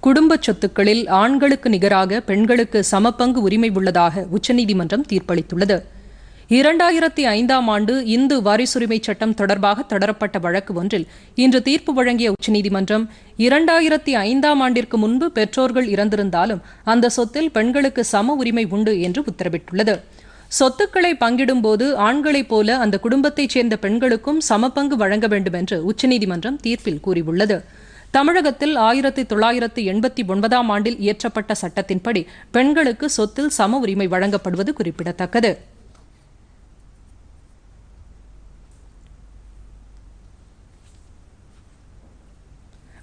குடும்ப சொத்துக்களில் ஆண்களுக்கு நிகராக பெண்களுக்கு சமபங்கு உரிமை உள்ளதாக உச்சநீதிமன்றம் தீர்ப்பளித்துள்ளது. இரண்டாயிரத்தி ஐந்தாம் ஆண்டு இந்து வாரிசுரிமை சட்டம் தொடர்பாக தொடரப்பட்ட வழக்கு ஒன்றில் இன்று தீர்ப்பு வழங்கிய உச்சநீதிமன்றம் இரண்டாயிரத்தி ஐந்தாம் ஆண்டிற்கு முன்பு பெற்றோர்கள் இறந்திருந்தாலும் அந்த சொத்தில் பெண்களுக்கு சம உரிமை உண்டு என்று உத்தரவிட்டுள்ளது. சொத்துக்களை பங்கிடும்போது ஆண்களைப் போல அந்த குடும்பத்தைச் சேர்ந்த பெண்களுக்கும் சமபங்கு வழங்க வேண்டும் என்று உச்சநீதிமன்றம் தீர்ப்பில் கூறியுள்ளது. தமிழகத்தில் ஆயிரத்தி தொள்ளாயிரத்து எண்பத்தி ஒன்பதாம் ஆண்டில் இயற்றப்பட்ட சட்டத்தின்படி பெண்களுக்கு சொத்தில் சம உரிமை வழங்கப்படுவது குறிப்பிடத்தக்கது.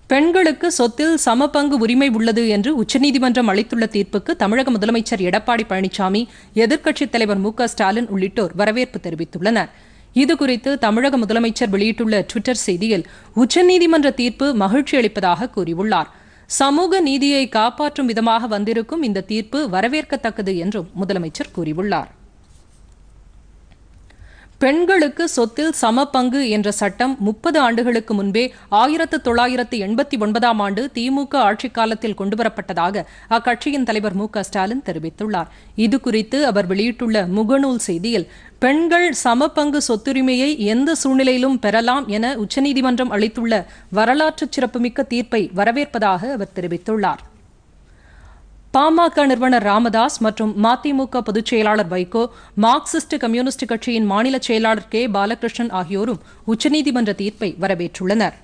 பெண்களுக்கு சொத்தில் சமபங்கு உரிமை உள்ளது என்று உச்சநீதிமன்றம் அளித்துள்ள தீர்ப்புக்கு தமிழக முதலமைச்சர் எடப்பாடி பழனிசாமி எதிர்க்கட்சித் தலைவர் மு க ஸ்டாலின் உள்ளிட்டோர் வரவேற்பு இது இதுகுறித்து தமிழக முதலமைச்சர் வெளியிட்டுள்ள டுவிட்டர் செய்தியில் உச்சநீதிமன்ற தீர்ப்பு மகிழ்ச்சி அளிப்பதாக கூறியுள்ளார். சமூக நீதியை காப்பாற்றும் விதமாக வந்திருக்கும் இந்த தீர்ப்பு வரவேற்கத்தக்கது என்றும் முதலமைச்சர் கூறியுள்ளார். பெண்களுக்கு சொத்தில் சம பங்கு என்ற சட்டம் முப்பது ஆண்டுகளுக்கு முன்பே ஆயிரத்து தொள்ளாயிரத்து எண்பத்தி ஒன்பதாம் ஆண்டு திமுக ஆட்சிக் காலத்தில் கொண்டுவரப்பட்டதாக அக்கட்சியின் தலைவர் மு க ஸ்டாலின் தெரிவித்துள்ளார். இதுகுறித்து அவர் வெளியிட்டுள்ள முகநூல் செய்தியில் பெண்கள் சம பங்கு சொத்துரிமையை எந்த சூழ்நிலையிலும் பெறலாம் என உச்சநீதிமன்றம் அளித்துள்ள வரலாற்று சிறப்புமிக்க தீர்ப்பை வரவேற்பதாக அவர் தெரிவித்துள்ளார். பாமக நிறுவனர் ராமதாஸ் மற்றும் மதிமுக பொதுச் செயலாளர் வைகோ மார்க்சிஸ்ட் கம்யூனிஸ்ட் கட்சியின் மாநில செயலாளர் கே. பாலகிருஷ்ணன் ஆகியோரும் உச்சநீதிமன்ற தீர்ப்பை வரவேற்றுள்ளனர்.